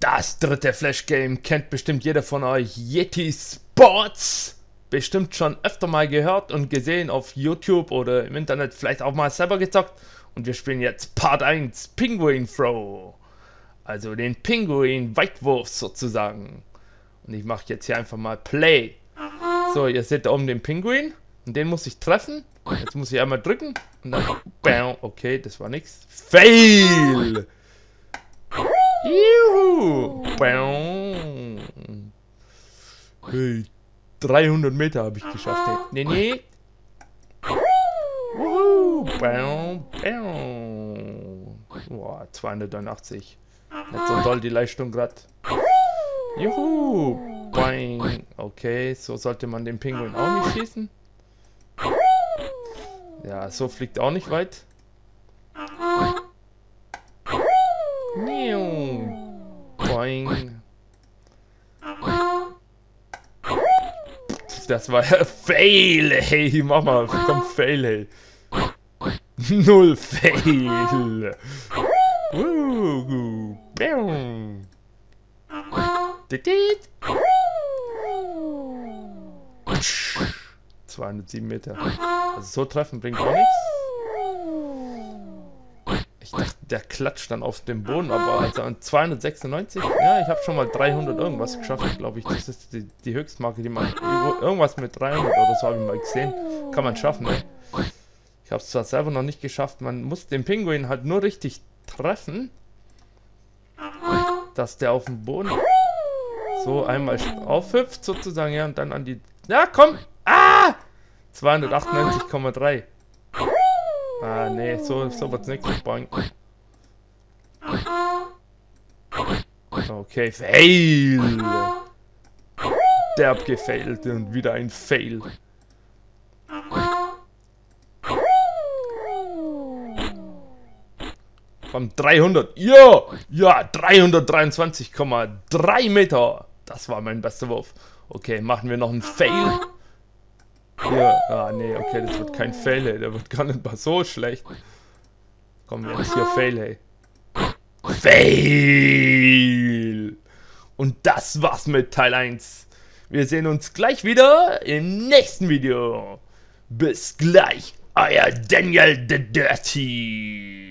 Das dritte Flash Game kennt bestimmt jeder von euch. Yeti Sports. Bestimmt schon öfter mal gehört und gesehen auf YouTube oder im Internet, vielleicht auch mal selber gezockt. Und wir spielen jetzt Part 1 Penguin Throw. Also den Pinguin Weitwurf sozusagen. Und ich mache jetzt hier einfach mal Play. So, ihr seht da oben den Pinguin. Und den muss ich treffen. Jetzt muss ich einmal drücken. Und dann. Bam. Okay, das war nichts. Fail! Juhu! Bam. Hey, 300 Meter habe ich geschafft. Hey. Nee, nee. Boah, 289. Nicht so toll die Leistung gerade. Juhu! Boing. Okay, so sollte man den Pinguin auch nicht schießen. Ja, so fliegt auch nicht weit. Boing. Das war Fail, hey. Mach mal, komm, Fail, hey. Null Fail. Uh, 207 Meter. Also so treffen bringt auch nichts. Ich dachte, der klatscht dann auf dem Boden, aber also an 296, ja, ich habe schon mal 300 irgendwas geschafft, glaube ich. Das ist die, die Höchstmarke, die man, irgendwas mit 300 oder so habe ich mal gesehen. Kann man schaffen, ne? Ich habe es zwar selber noch nicht geschafft, man muss den Pinguin halt nur richtig treffen, dass der auf dem Boden so einmal aufhüpft sozusagen, ja, und dann an die... Ja, komm! Ah! 298,3. Ah, nee, so, so wird's nichts. Boing. Okay, Fail! Derb gefailt und wieder ein Fail. Komm, 300. Ja! Ja, 323,3 Meter. Das war mein bester Wurf. Okay, machen wir noch einen Fail. Hier, ah nee, okay, das wird kein Fail, ey. Der wird gar nicht mal so schlecht. Komm, jetzt hier Fail, ey. Fail! Und das war's mit Teil 1. Wir sehen uns gleich wieder im nächsten Video. Bis gleich, euer Daniel the Dirty.